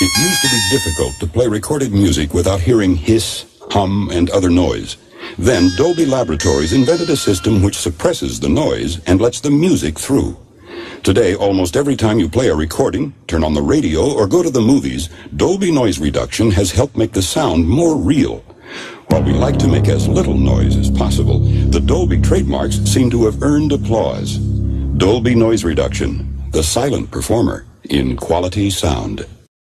It used to be difficult to play recorded music without hearing hiss, hum, and other noise. Then Dolby Laboratories invented a system which suppresses the noise and lets the music through. Today, almost every time you play a recording, turn on the radio, or go to the movies, Dolby Noise Reduction has helped make the sound more real. While we like to make as little noise as possible, the Dolby trademarks seem to have earned applause. Dolby Noise Reduction, the silent performer in quality sound.